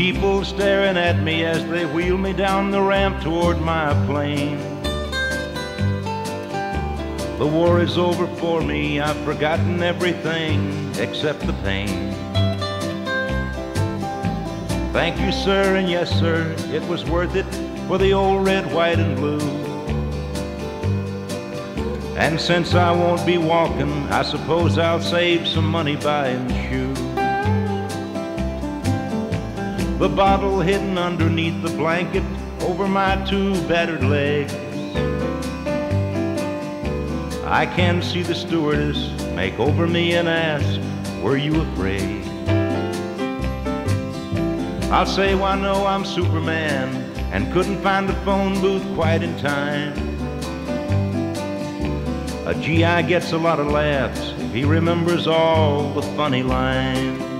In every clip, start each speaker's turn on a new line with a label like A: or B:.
A: People staring at me as they wheel me down the ramp toward my plane. The war is over for me, I've forgotten everything except the pain. Thank you, sir, and yes, sir, it was worth it for the old red, white, and blue. And since I won't be walking, I suppose I'll save some money buying shoes. The bottle hidden underneath the blanket over my two battered legs. I can see the stewardess make over me and ask, Were you afraid? I'll say, Why, no, I'm Superman and couldn't find the phone booth quite in time. A GI gets a lot of laughs if he remembers all the funny lines.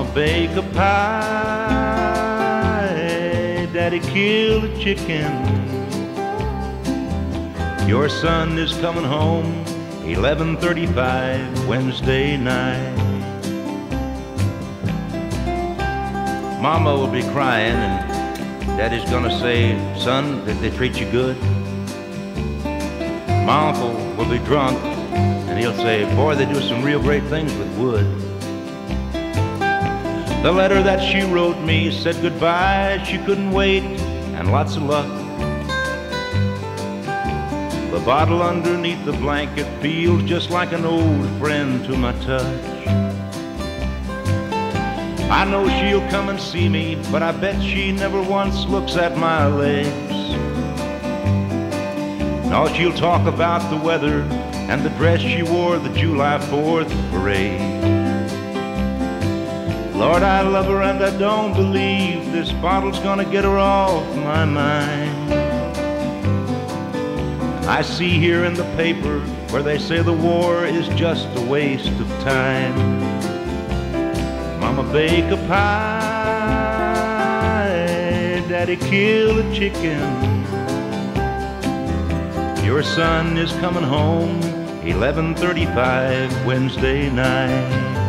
A: Mama bake a pie, Daddy kill a chicken. Your son is coming home 11:35 Wednesday night. Mama will be crying and Daddy's gonna say, "Son, did they treat you good?" My uncle will be drunk and he'll say, "Boy, they do some real great things with wood." The letter that she wrote me said goodbye, she couldn't wait, and lots of luck. The bottle underneath the blanket feels just like an old friend to my touch. I know she'll come and see me, but I bet she never once looks at my legs. No, she'll talk about the weather and the dress she wore the July 4th parade. Lord, I love her and I don't believe this bottle's gonna get her off my mind. I see here in the paper where they say the war is just a waste of time. Mama bake a pie, Daddy kill a chicken. Your son is coming home 11:35 Wednesday night.